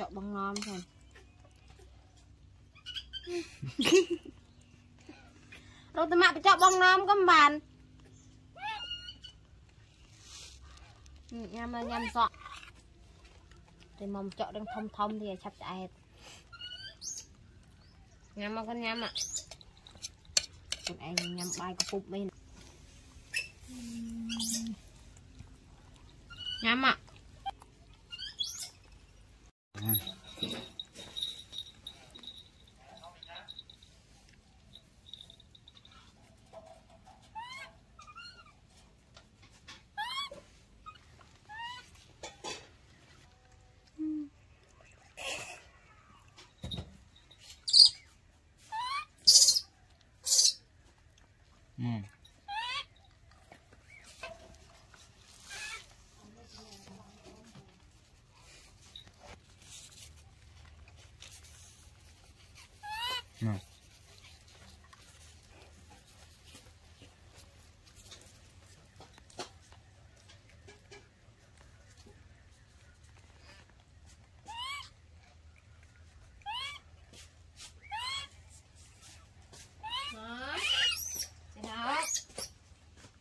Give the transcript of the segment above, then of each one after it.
ចកបងងំហ្នឹងរត់ទៅមកបញ្ចុកបងងំក៏មិនបានញ៉ាំញ៉ាំសក់តែមកចករឿងធំធំទីឲ្យឆាប់ឆ្អែតញ៉ាំមកកូនញ៉ាំអាខ្លួនឯងញ៉ាំបាយកំពុបមែនញ៉ាំអា 嗯。嗯。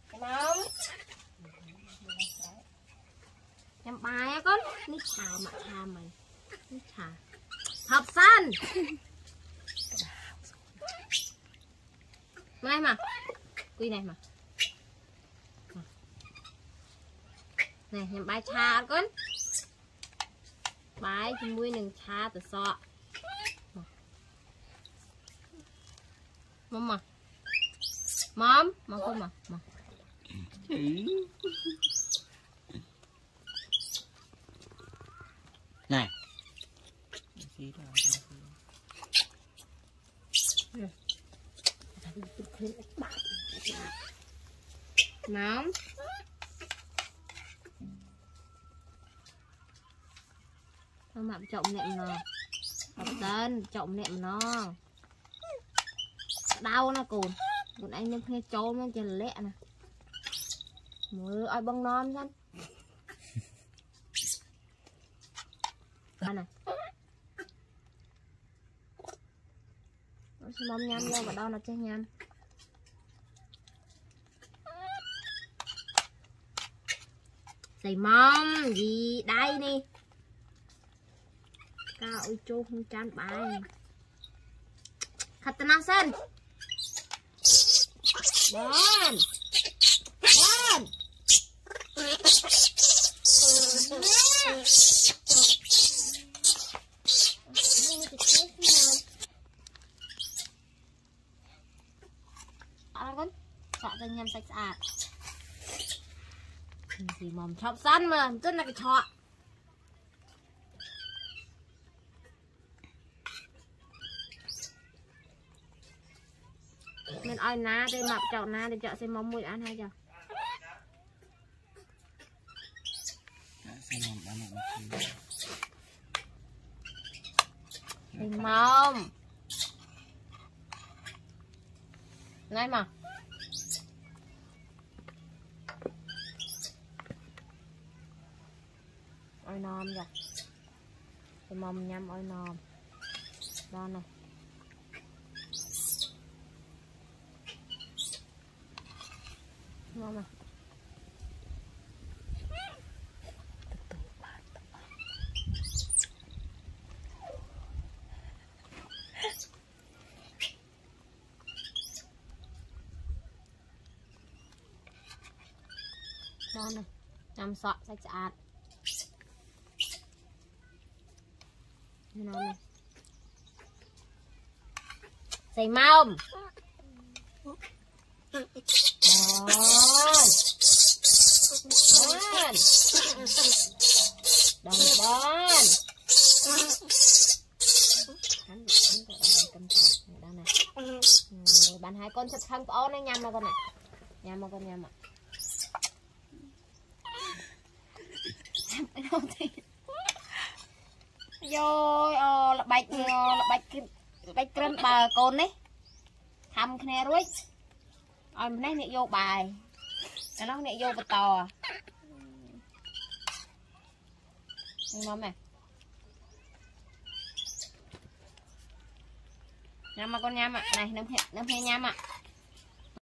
Cái đó. Cái đó. Em bài á con. Ní trà mà trà mày. Ní trà. Học san. Này mà. Quy này mà. Này, em bài trà con. Bài cho mũi nừng trà từ sọ. Mama. Mom, mau kau mah. Mah. Này. Mom. Thôi mà trộm nệm nè. Học tên, trộm nệm nó. Đau nó cồn. Cồn anh nên nghe trốn nó cho lẹ nè. Mưa ai bông non thân. Ăn này. Nó sẽ mong nhâm đâu mà đâu là chơi nhâm. Xài mong gì đây nè. Cao ơi chô không chán bài. Khát tên nào sen. Bon. Bon. Ăn con. Chọn cho nhâm ឲ្យណាទេមកចောက်ណាទៅចောက်សេមុំមួយអានហើយចាសេមុំបានមកសេមុំណៃមកឲ្យនំចាសេមុំញ៉ាំឲ្យនំដល់នោះ ngon mà ngon này. Chăm sọ sạch sạch ngon này. Dày mau បានបានដងបានខាន់ខាន់ទៅដល់កំចាត់ដល់ណាបានហើយកូនចិត្តខឹងប្អូនញ៉ាំមកកូនណាញ៉ាំមកកូនញ៉ាំមកយកទេយោយអូល្បែកល្បែកល្បែកក្រឹមបើកូននេះខំគ្នារួច ឲ្យម្នេះអ្នកយកបាយអានោះអ្នកយកបន្តញ៉ាំមកញ៉ាំមកកូនញ៉ាំមកណៃនឹមនឹមញ៉ាំមក